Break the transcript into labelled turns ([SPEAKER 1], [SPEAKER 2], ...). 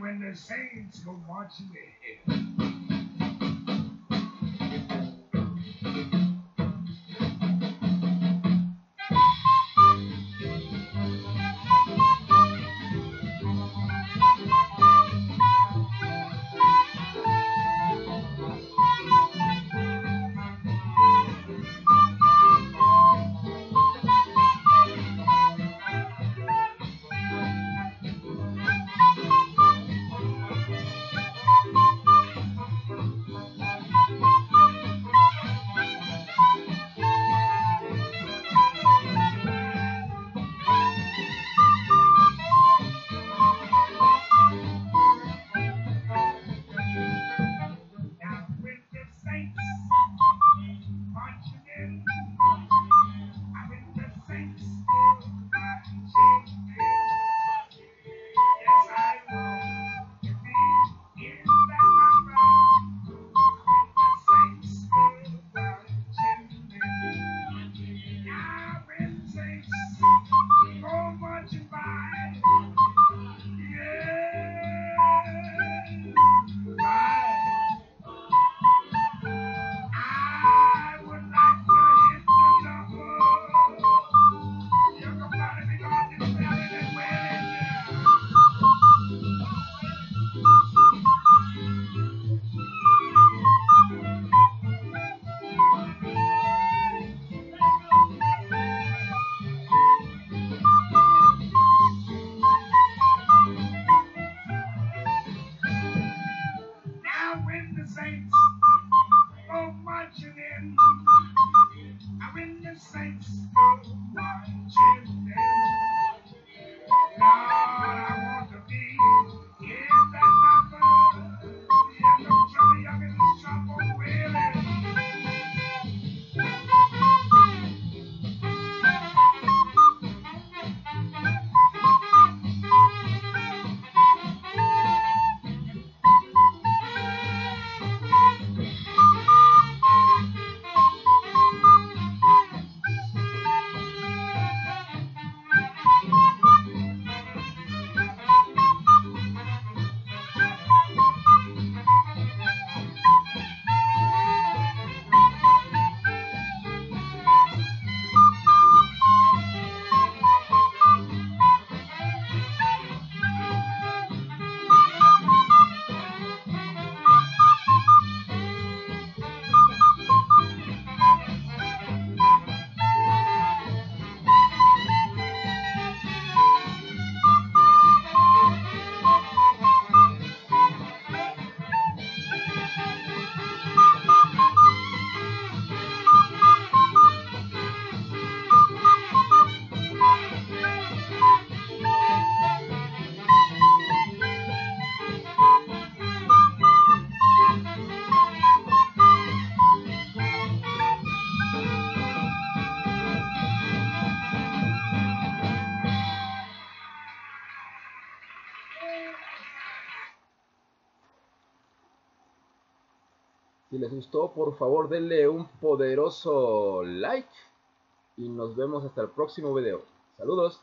[SPEAKER 1] when the saints go marching ahead.
[SPEAKER 2] Si les gustó, por favor denle un poderoso like y nos vemos hasta el próximo video. Saludos.